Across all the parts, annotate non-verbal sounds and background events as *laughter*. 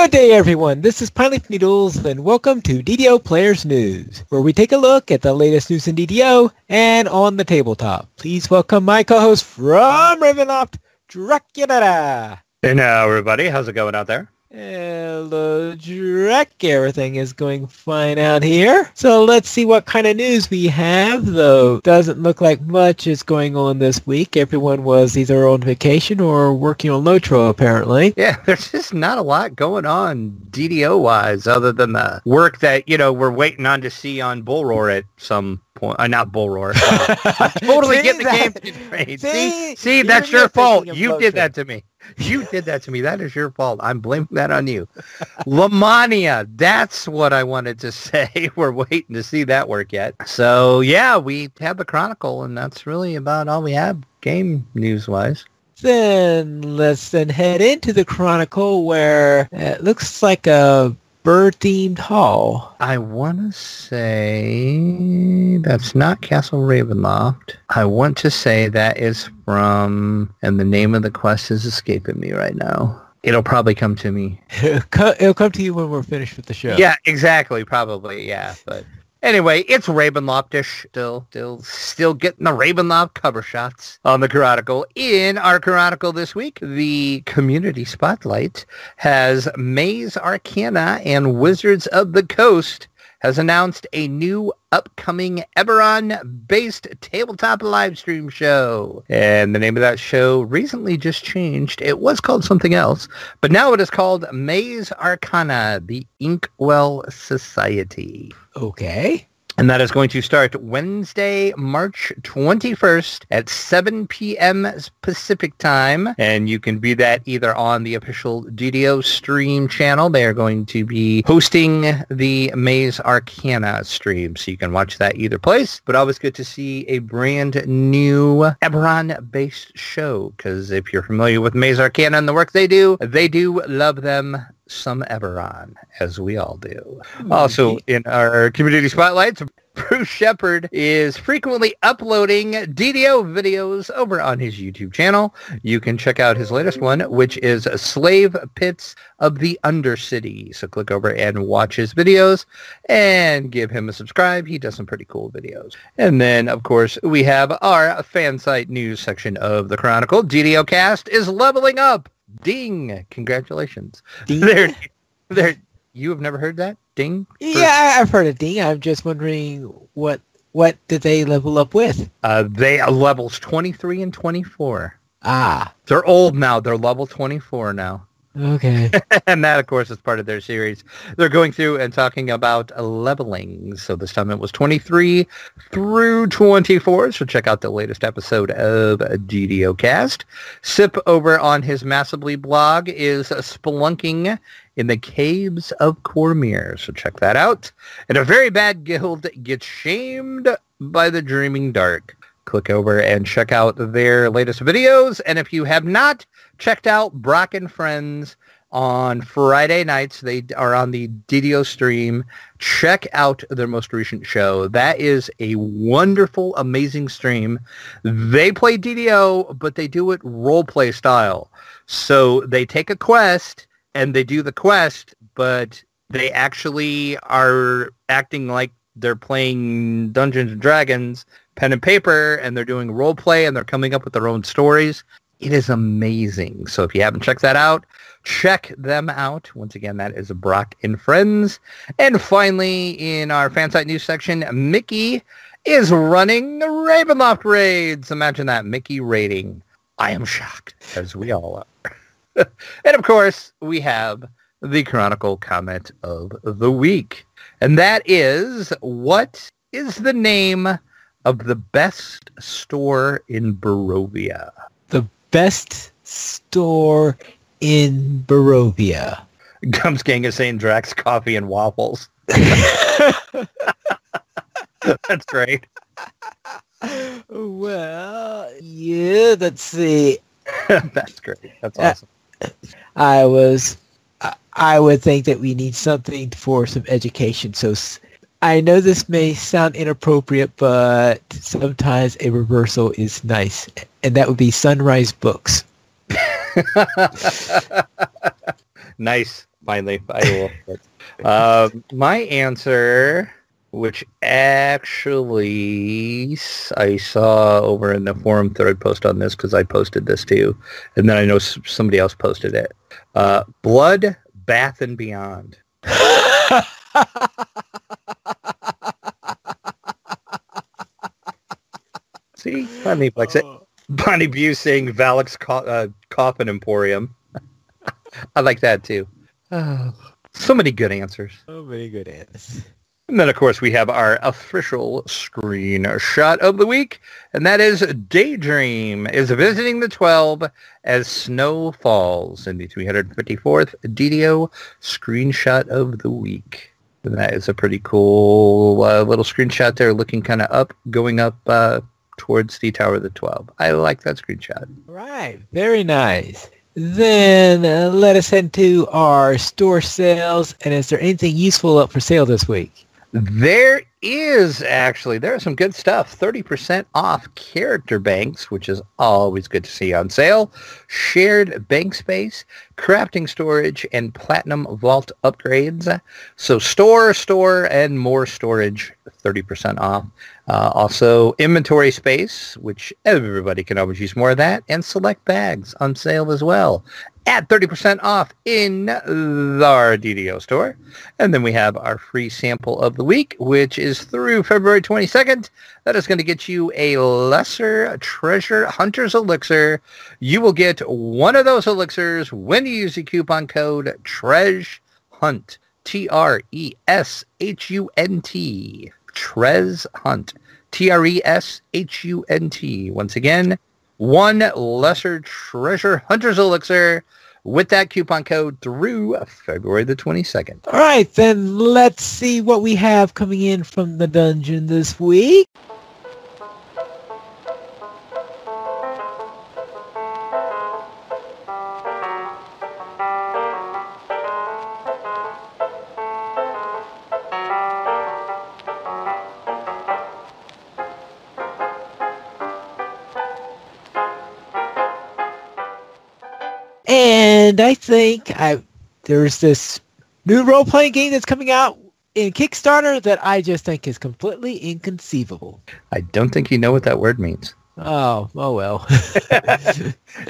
Good day, everyone. This is Pineleaf Needles, and welcome to DDO Players News, where we take a look at the latest news in DDO and on the tabletop. Please welcome my co-host from Ravenloft, Dracula. Hey now, everybody. How's it going out there? Hello, Drek. Everything is going fine out here. So let's see what kind of news we have, though. Doesn't look like much is going on this week. Everyone was either on vacation or working on Lotro, apparently. *laughs* Yeah, there's just not a lot going on DDO-wise other than the work that, you know, we're waiting on to see on Bull Roar at some point. Uh, not Bull Roar. *laughs* Uh, totally get the that? game. See? See, see, that's your fault. You Lotro. did that to me. You did that to me. That is your fault. I'm blaming that on you. Lamannia, that's what I wanted to *laughs* say. We're waiting to see that work yet. So, yeah, we have the Chronicle, and that's really about all we have game news-wise. Then let's then head into the Chronicle, where it looks like a bird-themed hall. I want to say that's not Castle Ravenloft. I want to say that is from, and the name of the quest is escaping me right now. It'll probably come to me. *laughs* It'll come to you when we're finished with the show. Yeah, exactly. Probably, yeah. But anyway, it's Ravenloftish. Still, still, still getting the Ravenloft cover shots on the Chronicle. In our Chronicle this week, the Community Spotlight has Maze Arcana and Wizards of the Coast has announced a new upcoming Eberron-based tabletop live stream show. And the name of that show recently just changed. It was called something else, but now it is called Maze Arcana, the Inkwell Society. Okay. And that is going to start Wednesday, March 21st at 7 p.m. Pacific time. And you can view that either on the official DDO stream channel. They are going to be hosting the Maze Arcana stream. So you can watch that either place. But always good to see a brand new Eberron-based show. Because if you're familiar with Maze Arcana and the work they do, they do love them some Eberron, as we all do. Hmm, also, in our community spotlights, Bruce Shepard is frequently uploading DDO videos over on his YouTube channel. You can check out his latest one, which is Slave Pits of the Undercity. So click over and watch his videos and give him a subscribe. He does some pretty cool videos. And then, of course, we have our fan site news section of the Chronicle. DDO Cast is leveling up. Ding! Congratulations. Ding. There, there. You have never heard that? Ding. For- Yeah, I've heard of Ding. I'm just wondering what what did they level up with? Uh, they are levels 23 and 24. Ah, They're old now. They're level 24 now. Okay. *laughs* and that, of course, is part of their series. They're going through and talking about leveling. So this time it was 23 through 24. So check out the latest episode of DDO Cast. Syp over on his Massively blog is spelunking in the caves of Cormyr. So check that out. And a very bad guild gets shamed by the Dreaming Dark. Click over and check out their latest videos. And if you have not checked out Brock and Friends on Friday nights, they are on the DDO stream. Check out their most recent show. That is a wonderful, amazing stream. They play DDO, but they do it role play style. So they take a quest and they do the quest, but they actually are acting like they're playing Dungeons and Dragons, pen and paper, and they're doing role play and they're coming up with their own stories. It is amazing. So if you haven't checked that out, check them out. Once again, that is Brock and Friends. And finally, in our fan site news section, Mickey is running Ravenloft raids. Imagine that, Mickey raiding. I am shocked, as we all are. *laughs* and of course, we have the Chronicle comment of the week. And that is, what is the name of the best store in Barovia? the best store in Barovia. *laughs* Gums Gang is saying Drax coffee and waffles. *laughs* That's great. well, yeah, let's see. *laughs* That's great. That's Uh, awesome. I was, I- I would think that we need something for some education. So I know this may sound inappropriate, but sometimes a reversal is nice. And that would be Sunrise Books. *laughs* nice. finally. I will. uh, my answer, which actually I saw over in the forum thread post on this because I posted this too, and then I know somebody else posted it. Uh, Blood, Bath, and Beyond. *laughs* See, funny, like oh. Bonnie Busing, Valak's co- uh, Coffin Emporium. *laughs* I like that too. Oh, *sighs* so many good answers. So many good answers. And then, of course, we have our official screenshot of the week, and that is Daydream is visiting the 12 as snow falls in the 354th DDO screenshot of the week. And that is a pretty cool uh, little screenshot there, looking kind of up, going up uh, towards the Tower of the Twelve. I like that screenshot. Right, very nice. Then uh, let us head to our store sales. And is there anything useful up for sale this week? There is actually. There's some good stuff. 30% off character banks, which is always good to see on sale. Shared bank space, crafting storage, and platinum vault upgrades. So store, store, and more storage, 30% off. Uh, also, inventory space, which everybody can always use more of that, and select bags on sale as well at 30% off in our DDO store. And then we have our free sample of the week, which is through February 22nd. That is going to get you a lesser treasure hunter's elixir. You will get one of those elixirs when you use the coupon code TRESH Hunt. T-R-E-S-H-U-N-T. Trez Hunt. T-R-E-S-H-U-N-T. Once again, one lesser treasure hunter's elixir with that coupon code through February the 22nd. All right, then let's see what we have coming in from the dungeon this week. And I think I there's this new role playing game that's coming out in Kickstarter that I just think is completely inconceivable. I don't think you know what that word means. Oh, oh well. *laughs*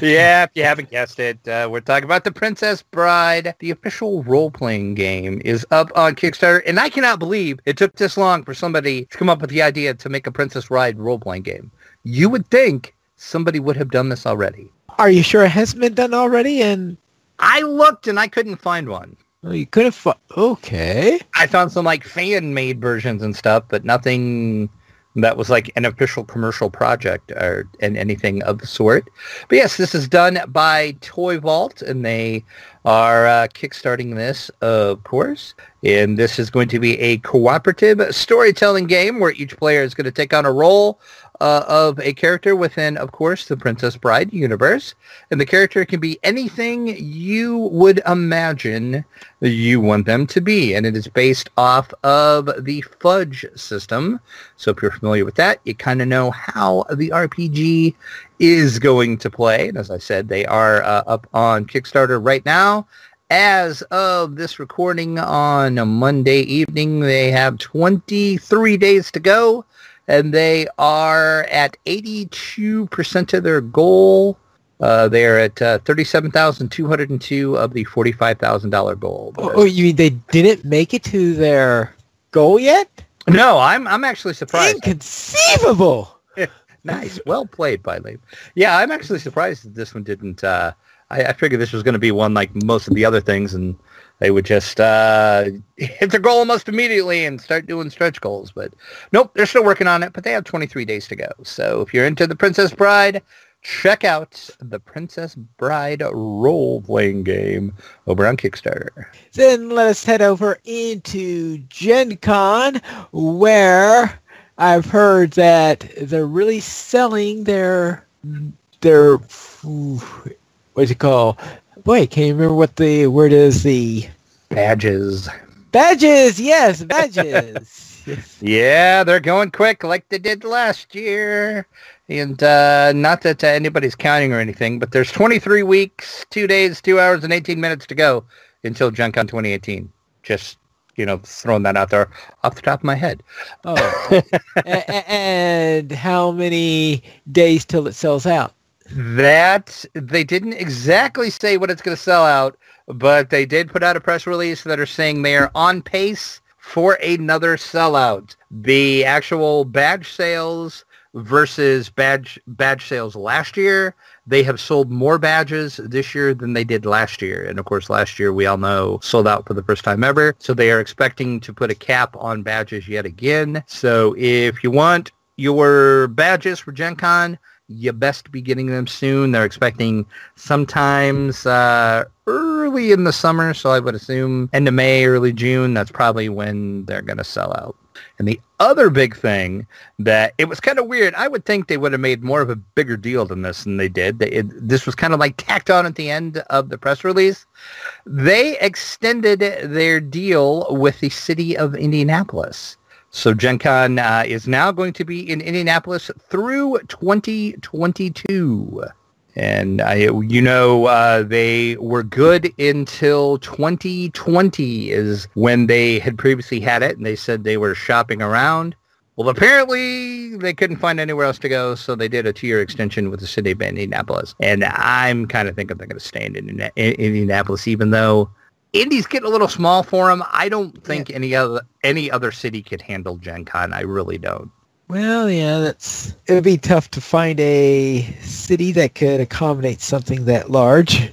yeah, if you haven't guessed it, uh, we're talking about The Princess Bride. The official role-playing game is up on Kickstarter, and I cannot believe it took this long for somebody to come up with the idea to make a Princess Bride role-playing game. You would think somebody would have done this already. Are you sure it hasn't been done already? And I looked and I couldn't find one. Oh, you couldn't find. Okay. I found some like fan made versions and stuff, but nothing that was like an official commercial project or and anything of the sort. But yes, this is done by Toy Vault, and they are uh, kickstarting this, of course. And this is going to be a cooperative storytelling game where each player is going to take on a role uh, of a character within, of course, the Princess Bride universe. And the character can be anything you would imagine you want them to be. And it is based off of the Fudge system. So if you're familiar with that, you kind of know how the RPG is going to play. And as I said, they are uh, up on Kickstarter right now. As of this recording on a Monday evening, they have 23 days to go and they are at 82% of their goal. Uh, they are at uh, 37,202 of the $45,000 goal. Oh, oh, you mean they didn't make it to their goal yet? No, I'm I'm actually surprised. Inconceivable. *laughs* nice, well played, by Lee. Yeah, I'm actually surprised that this one didn't. Uh, I, I figured this was going to be one like most of the other things, and they would just uh, *laughs* hit their goal almost immediately and start doing stretch goals. But nope, they're still working on it, but they have 23 days to go. So if you're into The Princess Bride, check out the Princess Bride role-playing game over on Kickstarter. Then let us head over into Gen Con, where I've heard that they're really selling their their what's it called boy, can you remember what the word is? The badges. Badges, yes, *laughs* badges. yeah, they're going quick like they did last year. And uh, not that uh, anybody's counting or anything, but there's 23 weeks, two days, two hours, and 18 minutes to go until Gen Con 2018. Just, you know, throwing that out there off the top of my head. Oh. *laughs* and how many days till it sells out? That they didn't exactly say what it's going to sell out, but they did put out a press release that are saying they are on pace for another sellout. The actual badge sales versus badge badge sales last year, they have sold more badges this year than they did last year. And of course, last year we all know sold out for the first time ever. So they are expecting to put a cap on badges yet again. So if you want your badges for Gen Con, you best be getting them soon. They're expecting sometimes uh, early in the summer, so I would assume end of May, early June. That's probably when they're going to sell out. And the other big thing that it was kind of weird. I would think they would have made more of a bigger deal than this than they did. They, it, this was kind of like tacked on at the end of the press release. They extended their deal with the city of Indianapolis. So Gen Con uh, is now going to be in Indianapolis through 2022. And you know, uh, they were good until 2020 is when they had previously had it, and they said they were shopping around. Well, apparently they couldn't find anywhere else to go, so they did a two-year extension with the city of Indianapolis. And I'm kind of thinking they're going to stay in, in Indianapolis, even though Indy's getting a little small for them. I don't think yeah. any other any other city could handle Gen Con. I really don't. Well, yeah, that's it would be tough to find a city that could accommodate something that large.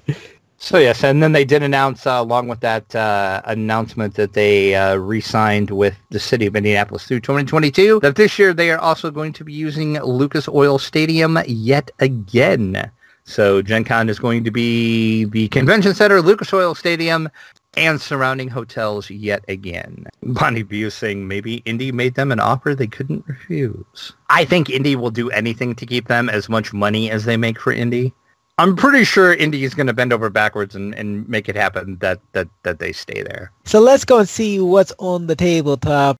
So yes, and then they did announce, uh, along with that uh, announcement, that they uh, re-signed with the city of Indianapolis through 2022. That this year they are also going to be using Lucas Oil Stadium yet again. So Gen Con is going to be the convention center, Lucas Oil Stadium, and surrounding hotels yet again. Bonnie View saying maybe Indy made them an offer they couldn't refuse. I think Indy will do anything to keep them as much money as they make for Indy. I'm pretty sure Indy is going to bend over backwards and, and make it happen that, that, that they stay there. So let's go and see what's on the tabletop.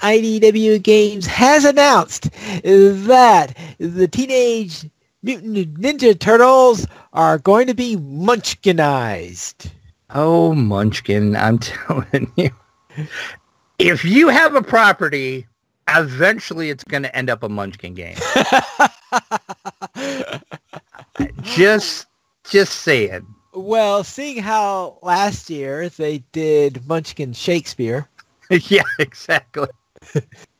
IDW Games has announced that the Teenage Mutant Ninja Turtles are going to be munchkinized. Oh, Munchkin, I'm *laughs* telling you. If you have a property, eventually it's going to end up a Munchkin game. *laughs* just, just saying. Well, seeing how last year they did Munchkin Shakespeare. *laughs* yeah, exactly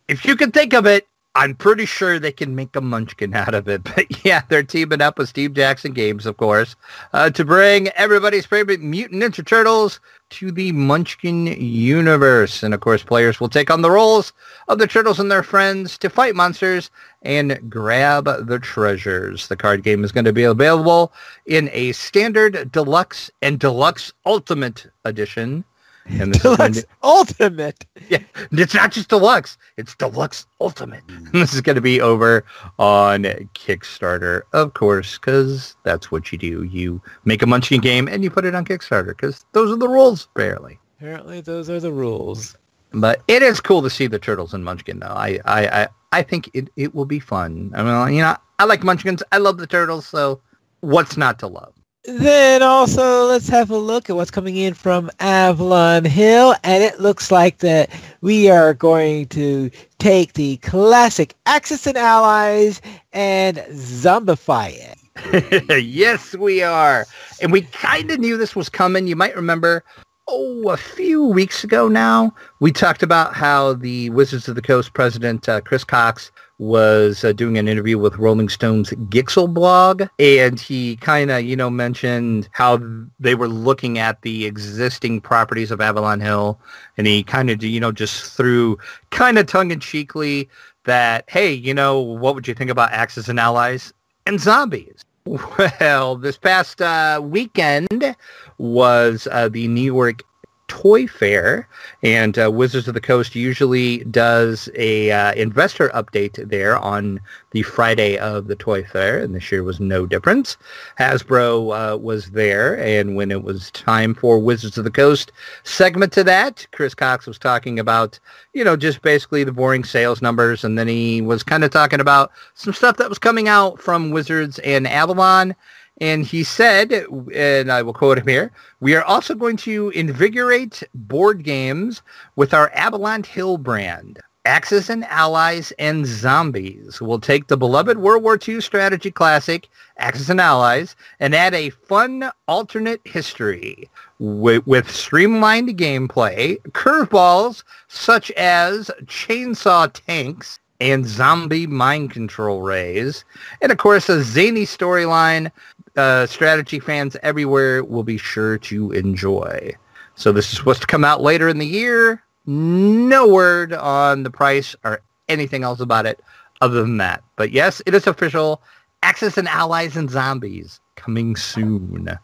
if you can think of it, I'm pretty sure they can make a munchkin out of it. *laughs* But yeah, they're teaming up with Steve Jackson Games, of course, uh, to bring everybody's favorite Mutant Ninja Turtles to the Munchkin universe. And of course, players will take on the roles of the turtles and their friends to fight monsters and grab the treasures. The card game is going to be available in a standard, deluxe, and deluxe ultimate edition and *laughs* this deluxe is ultimate. Yeah, it's not just deluxe; it's deluxe ultimate. Hmm. *laughs* this is going to be over on Kickstarter, of course, because that's what you do. You make a Munchkin game and you put it on Kickstarter because those are the rules, apparently. Apparently, those are the rules. But it is cool to see the turtles in Munchkin, though. I, I, I, I think it, it will be fun. I mean, you know, I like Munchkins. I love the turtles, so what's not to love? Then also let's have a look at what's coming in from Avalon Hill and it looks like that we are going to take the classic Axis and Allies and zombify it. *laughs* yes, we are. And we kind of knew this was coming. You might remember oh, a few weeks ago now, we talked about how the Wizards of the Coast president, uh, Chris Cocks, was uh, doing an interview with Rolling Stone's Glixel blog, and he kind of, you know, mentioned how they were looking at the existing properties of Avalon Hill, and he kind of, you know, just threw kind of tongue-in-cheekly that, hey, you know, what would you think about Axis and Allies and zombies? *laughs* Well, this past uh, weekend was uh, the New York Toy Fair, and uh, Wizards of the Coast usually does a uh, investor update there on the Friday of the Toy Fair, and this year was no different. Hasbro uh, was there, and when it was time for Wizards of the Coast segment to that, Chris Cocks was talking about, you know, just basically the boring sales numbers, and then he was kind of talking about some stuff that was coming out from Wizards and Avalon. And he said, and I will quote him here, we are also going to invigorate board games with our Avalon Hill brand. Axis and Allies and Zombies will take the beloved World War II strategy classic, Axis and Allies, and add a fun alternate history with, with streamlined gameplay, curveballs such as chainsaw tanks, and zombie mind control rays, and of course a zany storyline uh, strategy fans everywhere will be sure to enjoy. So this is supposed to come out later in the year. No word on the price or anything else about it other than that. But yes, it is official. Axis and Allies and Zombies coming soon.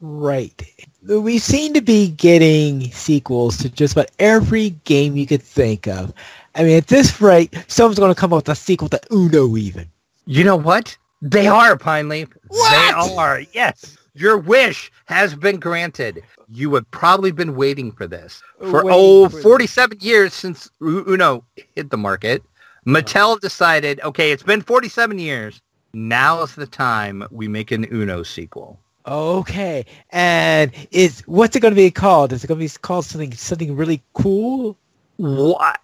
Right. We seem to be getting sequels to just about every game you could think of. I mean, at this rate, someone's going to come up with a sequel to Uno even. You know what? They are, Pine Leaf. What? They are. Yes. Your wish has been granted. You have probably been waiting for this for Waiting oh, for 47 years since Uno hit the market. Mattel decided, okay, it's been 47 years. Now is the time we make an Uno sequel. Okay. And is what's it going to be called? Is it going to be called something something really cool? What?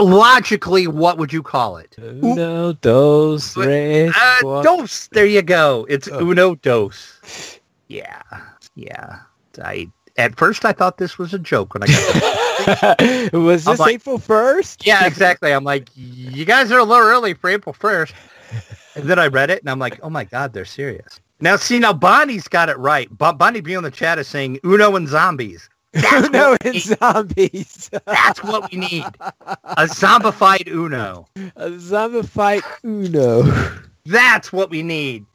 Logically, what would you call it? Uno, dos, tres, Uh, dos. There you go. It's Oh. Uno Dos. Yeah. Yeah. I at first I thought this was a joke when I got the *laughs* Was this like- April 1st? Yeah, exactly. I'm like, you guys are a little early for April 1st. And then I read it and I'm like, oh my God, they're serious. Now, see, now Bonnie's got it right. Bo- Bonnie B on the chat is saying Uno and zombies. *laughs* What, and need. zombies. That's what we need. A zombified Uno. A zombified Uno. That's what we need.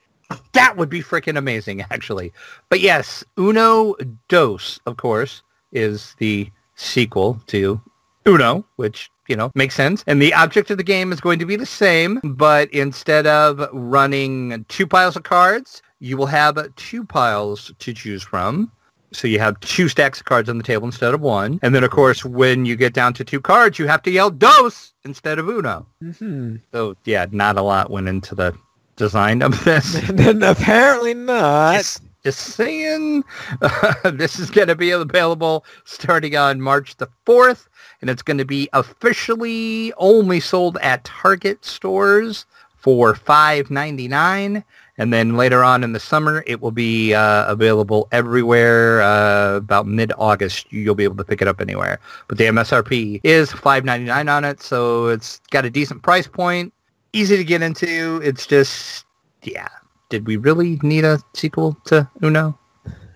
That would be freaking amazing, actually. But yes, Uno Dos, of course, is the sequel to Uno, which, you know, makes sense. And the object of the game is going to be the same, but instead of running two piles of cards, you will have two piles to choose from. So you have two stacks of cards on the table instead of one. And then, of course, when you get down to two cards, you have to yell Dos instead of Uno. hmm So yeah, not a lot went into the design of this. *laughs* apparently not. just, just saying, *laughs* this is going to be available starting on March the 4th, and it's going to be officially only sold at Target stores for $5.99. And then later on in the summer, it will be uh, available everywhere. Uh, about mid-August, you'll be able to pick it up anywhere. But the MSRP is $5.99 on it, so it's got a decent price point. Easy to get into. It's just, yeah. Did we really need a sequel to Uno?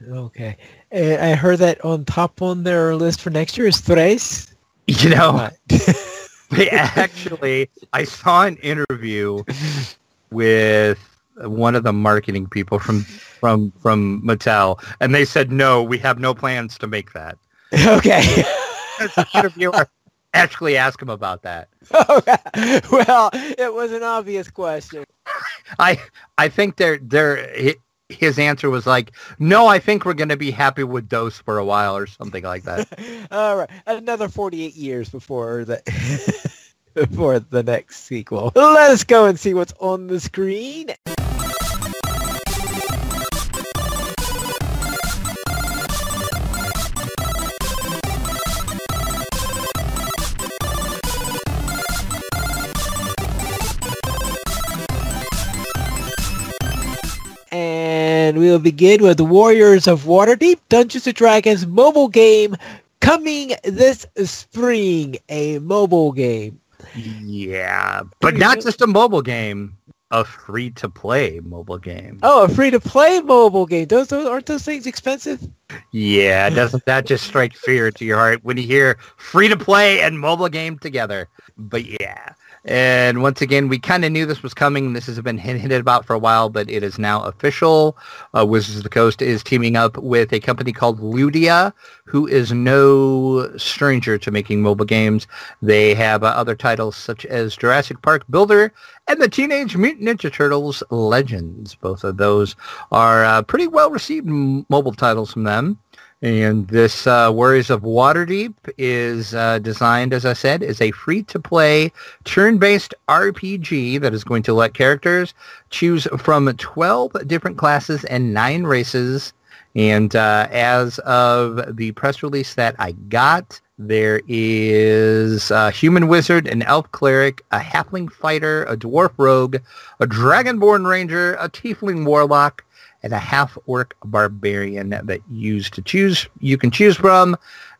Okay. And I heard that on top on their list for next year is Tres. You know, *laughs* they actually, I saw an interview with one of the marketing people from from from Mattel, and they said, "No, we have no plans to make that." *laughs* okay. *laughs* Interviewer actually ask him about that. *laughs* well, it was an obvious question. I I think their their hi- his answer was like, "No, I think we're going to be happy with Dos for a while or something like that." All right, another 48 years before the before the next sequel. Let us go and see what's on the screen. And we'll begin with Warriors of Waterdeep, Dungeons & Dragons mobile game coming this spring. A mobile game. Yeah, but not just a mobile game, a free-to-play mobile game. Oh, a free-to-play mobile game. Those, those aren't those things expensive? Yeah, doesn't that just strike fear to your heart when you hear free to play and mobile game together? But yeah, And once again, we kind of knew this was coming. This has been hinted about for a while, but it is now official. Uh, Wizards of the Coast is teaming up with a company called Ludia, who is no stranger to making mobile games. They have uh, other titles such as Jurassic Park Builder and the Teenage Mutant Ninja Turtles Legends. Both of those are uh, pretty well received m- mobile titles from them. And this uh, Warriors of Waterdeep is uh, designed, as I said, as a free-to-play turn-based RPG that is going to let characters choose from 12 different classes and nine races. And uh, as of the press release that I got, there is a human wizard, an elf cleric, a halfling fighter, a dwarf rogue, a dragonborn ranger, a tiefling warlock, and a half-orc barbarian that used to choose you can choose from.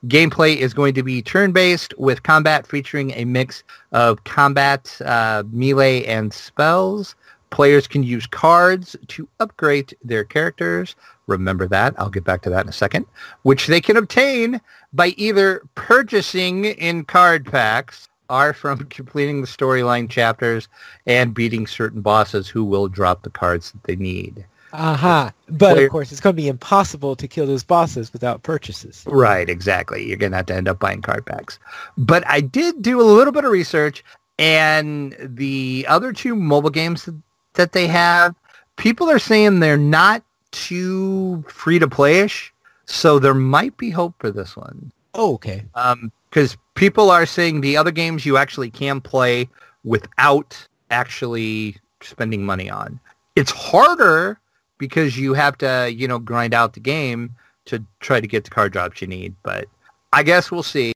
Gameplay is going to be turn-based with combat featuring a mix of combat, uh, melee, and spells. Players can use cards to upgrade their characters. Remember that. I'll get back to that in a second. Which they can obtain by either purchasing in card packs or from *laughs* completing the storyline chapters and beating certain bosses who will drop the cards that they need. Aha. Uh-huh. But of course, it's going to be impossible to kill those bosses without purchases. Right, exactly. You're going to have to end up buying card packs. But I did do a little bit of research, and the other two mobile games that they have, people are saying they're not too free to play-ish, so there might be hope for this one. Oh, okay. Because people are saying the other games you actually can play without actually spending money on. It's harder because you have to, you know, grind out the game to try to get the card drops you need. But I guess we'll see.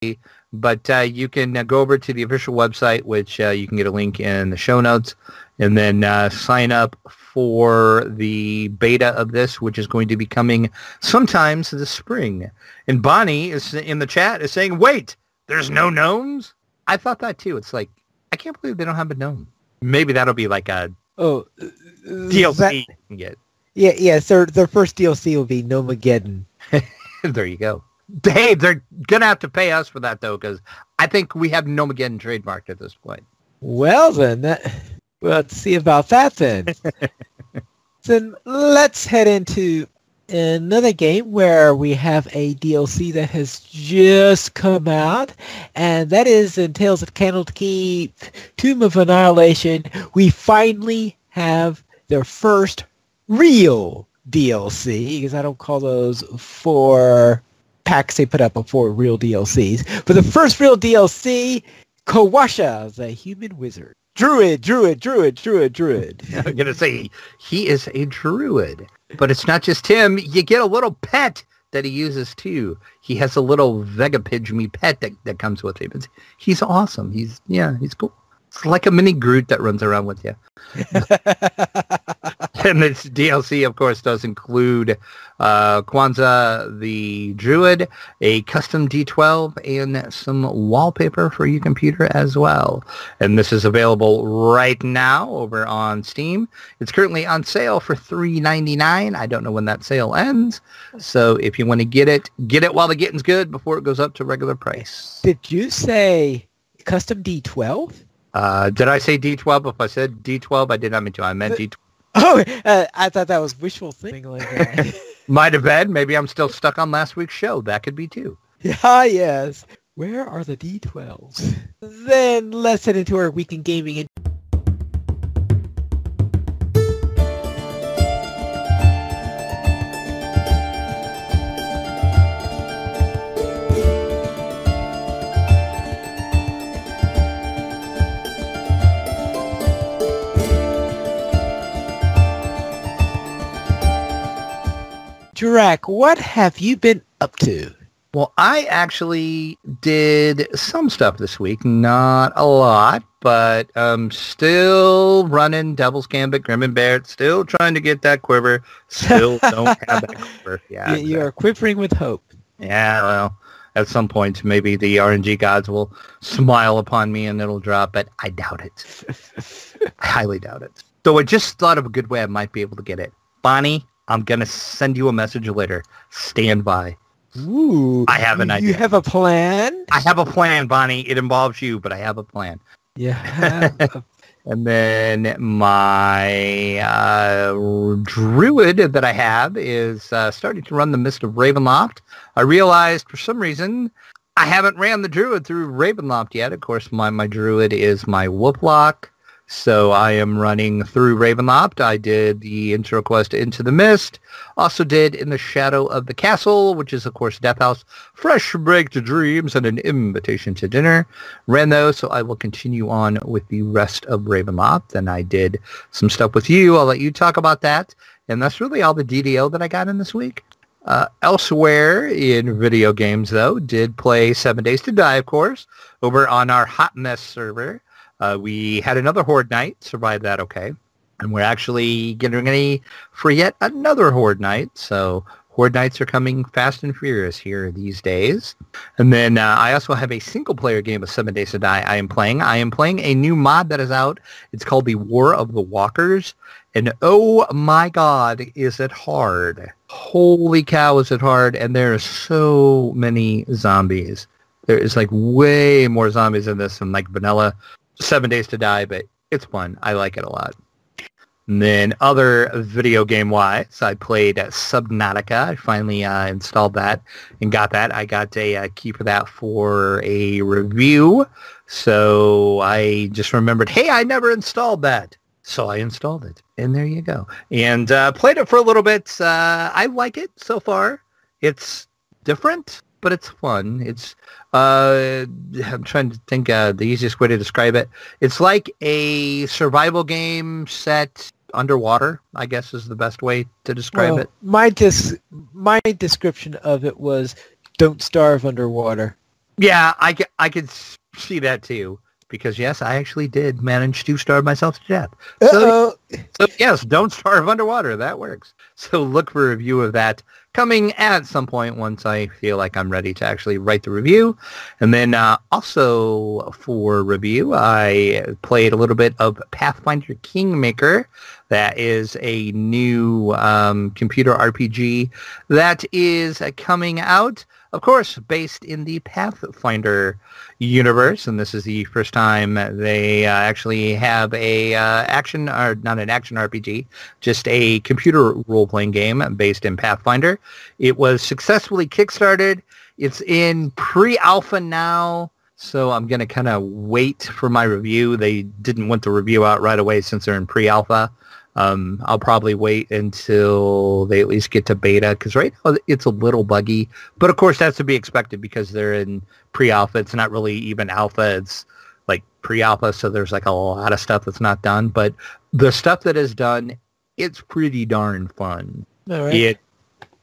But uh, you can uh, go over to the official website, which uh, you can get a link in the show notes, and then uh, sign up for the beta of this, which is going to be coming sometimes this spring. And Bonnie is in the chat is saying, "Wait, there's no gnomes." I thought that too. It's like I can't believe they don't have a gnome. Maybe that'll be like a Oh, uh, DLC that- you can get. Yeah, yeah. So their first DLC will be Nomageddon. *laughs* there you go. Hey, they're gonna have to pay us for that though, because I think we have Nomageddon trademarked at this point. Well then, that, well, let's see about that then. *laughs* then let's head into another game where we have a DLC that has just come out, and that is in Tales of Candlekeep, Tomb of Annihilation. We finally have their first real DLC, because I don't call those four packs they put up before real DLCs. But the first real DLC, Qawasha, the human wizard. Druid, druid, druid, druid, druid. *laughs* I'm gonna say he is a druid, but it's not just him. You get a little pet that he uses too. He has a little Vegepygmy pet that, that comes with him. It's, he's awesome. He's yeah, he's cool. It's like a mini Groot that runs around with you. *laughs* and this DLC, of course, does include uh, Qawasha the Druid, a custom D12, and some wallpaper for your computer as well. And this is available right now over on Steam. It's currently on sale for $3.99. I don't know when that sale ends. So if you want to get it, get it while the getting's good before it goes up to regular price. Did you say custom D12? Uh, did I say D12? If I said D12, I did not mean to. I meant D12. *laughs* Oh, uh, I thought that was wishful thinking like that. *laughs* Might have been. Maybe I'm still stuck on last week's show. That could be too. *laughs* ah, yes. Where are the D12s? Then let's head into our weekend gaming. Drac, what have you been up to? Well, I actually did some stuff this week. Not a lot, but um, still running Devil's Gambit, Grim and Barrett. Still trying to get that quiver. Still *laughs* don't have that quiver. Yeah, You- you are quivering with hope. Yeah, well, at some point, maybe the RNG gods will smile upon me and it'll drop, but I doubt it. *laughs* I highly doubt it. So I just thought of a good way I might be able to get it. Bonnie, I'm going to send you a message later. Stand by. Ooh. I have an you- idea. You have a plan? I have a plan, Bonnie. It involves you, but I have a plan. Yeah. *laughs* And then my uh, druid that I have is uh, starting to run the Mist of Ravenloft. I realized for some reason I haven't ran the druid through Ravenloft yet. Of course, my, my druid is my Wolflock. So I am running through Ravenloft. I did the intro quest Into the Mist. Also did In the Shadow of the Castle, which is, of course, Death House. Fresh Bread to Dreams and an Invitation to Dinner. Ran those, so I will continue on with the rest of Ravenloft. And I did some stuff with you. I'll let you talk about that. And that's really all the DDO that I got in this week. Uh, elsewhere in video games, though, did play Seven Days to Die, of course, over on our Hot Mess server. Uh, we had another Horde night, survived that okay. And we're actually getting ready for yet another Horde night. So Horde nights are coming fast and furious here these days. And then uh, I also have a single player game of Seven Days to Die I am playing. I am playing a new mod that is out. It's called the War of the Walkers. And oh my god, is it hard. Holy cow, is it hard. And there are so many zombies. There is like way more zombies in this than like vanilla Seven Days to Die, but it's fun. I like it a lot. And then other video game wise, I played Subnautica. I finally uh, installed that and got that. I got a, a uh, key for that for a review. So I just remembered, hey, I never installed that. So I installed it, and there you go. And uh, played it for a little bit. Uh, I like it so far. It's different, but it's fun. It's uh, I'm trying to think uh, the easiest way to describe it. It's like a survival game set underwater. I guess is the best way to describe well, it. My dis- my description of it was "Don't starve underwater." Yeah, I, I could see that too. Because yes, I actually did manage to starve myself to death. So, so yes, don't starve underwater. That works. So look for a review of that coming at some point once I feel like I'm ready to actually write the review. And then uh, also for review, I played a little bit of Pathfinder Kingmaker. That is a new um, computer RPG that is uh, coming out, of course, based in the Pathfinder universe. And this is the first time they uh, actually have a uh, action, or not an action RPG, just a computer role-playing game based in Pathfinder. It was successfully kickstarted. It's in pre-alpha now. So I'm going to kind of wait for my review. They didn't want the review out right away since they're in pre-alpha. Um, I'll probably wait until they at least get to beta because right now it's a little buggy. But of course that's to be expected because they're in pre-alpha. It's not really even alpha. It's like pre-alpha. So there's like a lot of stuff that's not done. But the stuff that is done, it's pretty darn fun. It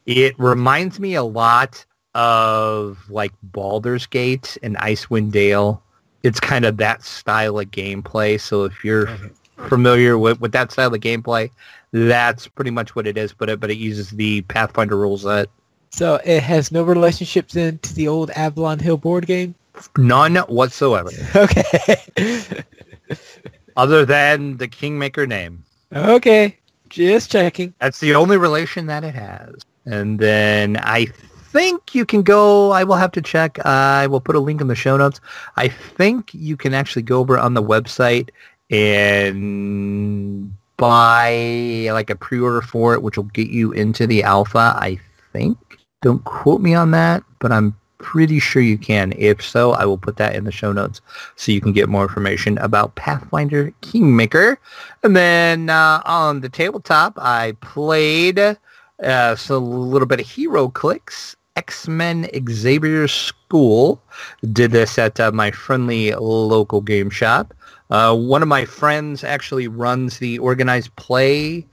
it reminds me a lot of like Baldur's Gate and Icewind Dale. It's kind of that style of gameplay. So if you're okay familiar with, with that style of gameplay, that's pretty much what it is. But it but it uses the Pathfinder rule set. So it has no relationships into the old Avalon Hill board game. None whatsoever. *laughs* Okay. *laughs* Other than the Kingmaker name. Okay. Just checking. That's the only relation that it has. And then I think you can go. I will have to check. I will put a link in the show notes. I think you can actually go over on the website and buy like a pre-order for it, which will get you into the alpha, I think. Don't quote me on that, but I'm pretty sure you can. If so, I will put that in the show notes so you can get more information about Pathfinder Kingmaker. And then uh, on the tabletop, I played uh, so a little bit of HeroClix X-Men Xavier School. Did this at uh, my friendly local game shop. Uh, one of my friends actually runs the organized play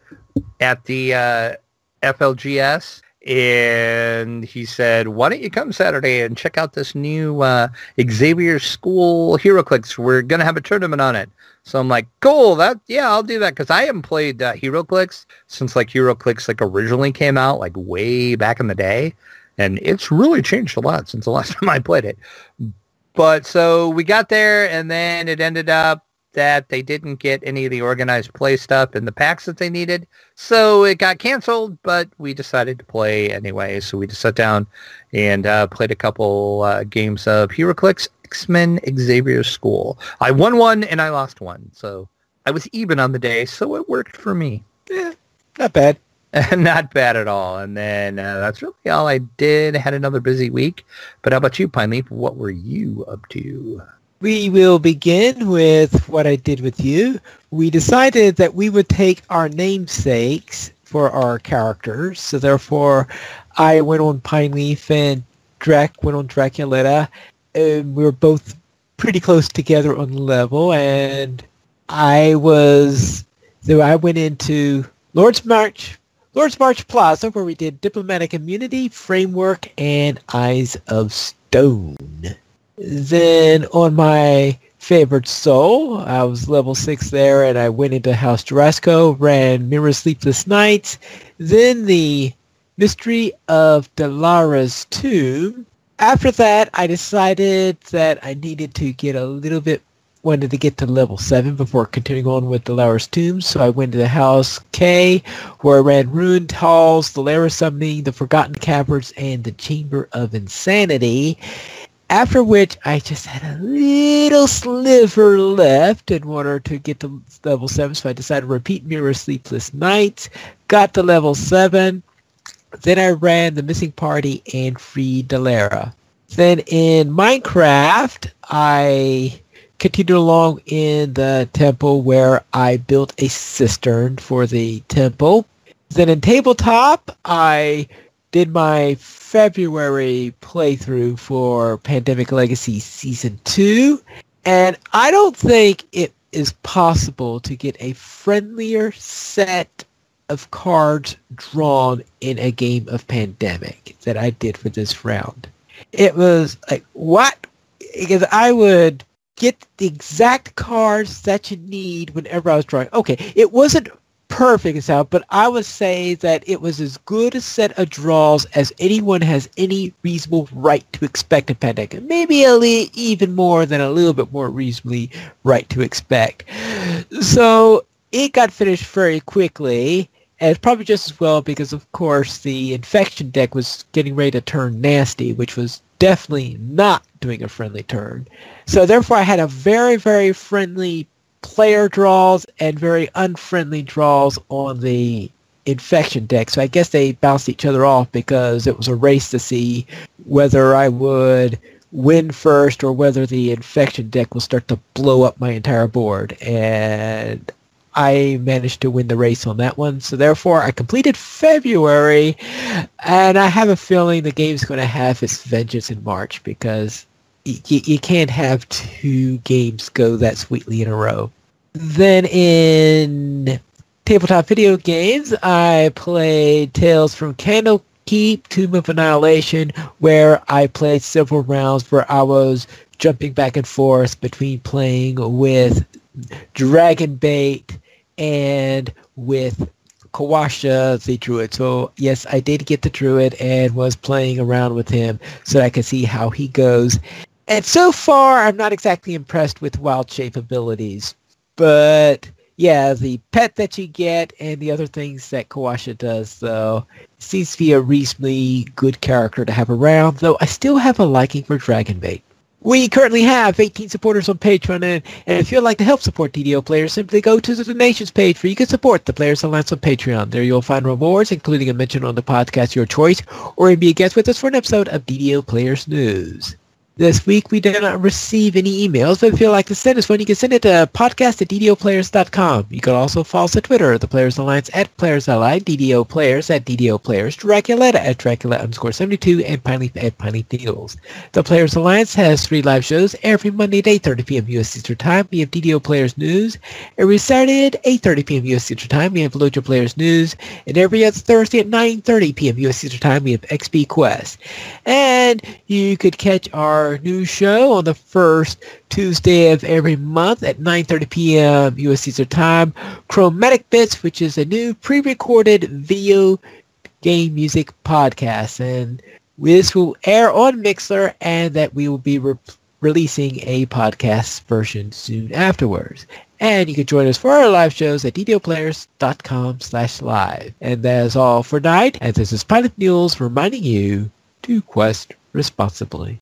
at the uh, FLGS, and he said, "Why don't you come Saturday and check out this new uh, Xavier School HeroClix? We're gonna have a tournament on it." So I'm like, "Cool, that yeah, I'll do that," because I haven't played uh, HeroClix since like HeroClix like originally came out like way back in the day, and it's really changed a lot since the *laughs* last time I played it. But so we got there, and then it ended up that they didn't get any of the organized play stuff in the packs that they needed. So it got canceled, but we decided to play anyway. So we just sat down and uh, played a couple uh, games of HeroClix. X-Men Xavier School. I won one and I lost one, so I was even on the day, so it worked for me. Yeah, not bad. *laughs* Not bad at all. And then uh, that's really all I did. I had another busy week. But how about you, Pine Leaf? What were you up to? We will begin with what I did with you. We decided that we would take our namesakes for our characters. So therefore, I went on Pine Leaf and Drac went on Draculetta. And we were both pretty close together on level. And I was, so I went into Lordsmarch Lord's March Plaza, where we did Diplomatic Immunity, Framework, and Eyes of Stone. Then on my favorite soul, I was level 6 there, and I went into House Jorasco, ran Mirror Sleepless Nights. Then the Mystery of Delera's Tomb. After that, I decided that I needed to get a little bit wanted to get to level 7 before continuing on with the Delera's Tomb, so I went to the House K, where I ran Ruined Halls, the Lara Summoning, the Forgotten Caverns, and the Chamber of Insanity. After which, I just had a little sliver left in order to get to level 7, so I decided to repeat Mirror Sleepless Nights, got to level 7, then I ran The Missing Party and freed Delera. Then in Minecraft, I continued along in the temple where I built a cistern for the temple. Then in tabletop, I did my February playthrough for Pandemic Legacy Season 2. And I don't think it is possible to get a friendlier set of cards drawn in a game of Pandemic that I did for this round. It was like, what? Because I would get the exact cards that you need whenever I was drawing. Okay, it wasn't perfect out, but I would say that it was as good a set of draws as anyone has any reasonable right to expect in Pandemic. Maybe a li- even more than a little bit more reasonably right to expect. So it got finished very quickly. And probably just as well because, of course, the infection deck was getting ready to turn nasty, which was definitely not doing a friendly turn. So therefore, I had a very, very friendly player draws and very unfriendly draws on the infection deck. So I guess they bounced each other off because it was a race to see whether I would win first or whether the infection deck will start to blow up my entire board. And I managed to win the race on that one. So therefore, I completed February, and I have a feeling the game's going to have its vengeance in March because y- you can't have two games go that sweetly in a row. Then in tabletop video games, I played Tales from Candlekeep, Tomb of Annihilation, where I played several rounds where I was jumping back and forth between playing with Dragon Bait and with Qawasha the Druid. So yes, I did get the Druid and was playing around with him so I could see how he goes. And so far, I'm not exactly impressed with Wild Shape abilities. But yeah, the pet that you get and the other things that Qawasha does, though, seems to be a reasonably good character to have around, though I still have a liking for Dragonbait. We currently have 18 supporters on Patreon, and, and if you'd like to help support DDO players, simply go to the donations page where you can support the Players Alliance on Patreon. There you'll find rewards, including a mention on the podcast your choice, or be a guest with us for an episode of DDO Players News. This week we did not receive any emails, but if you'd like to send us one, you can send it to podcast at ddoplayers.com. You can also follow us on Twitter, the Players Alliance at Players Ally, DDO Players at DDO Players, Draculetta at Dracula underscore 72, and Pineleaf at Pineleaf Needles. The Players Alliance has three live shows every Monday at 8.30 p.m. U.S. Eastern Time. We have DDO Players News. Every Saturday at 8.30 p.m. U.S. Eastern Time, we have LOTRO Players News. And every other Thursday at 9.30 p.m. U.S. Eastern Time, we have XP Quest. And you could catch our new show on the first Tuesday of every month at 9.30 p.m. U.S. Eastern Time. Chromatic Bits, which is a new pre-recorded video game music podcast. And this will air on Mixer and that we will be re- releasing a podcast version soon afterwards. And you can join us for our live shows at ddoplayers.com slash live. And that is all for tonight. And this is Pilot Mules reminding you to quest responsibly.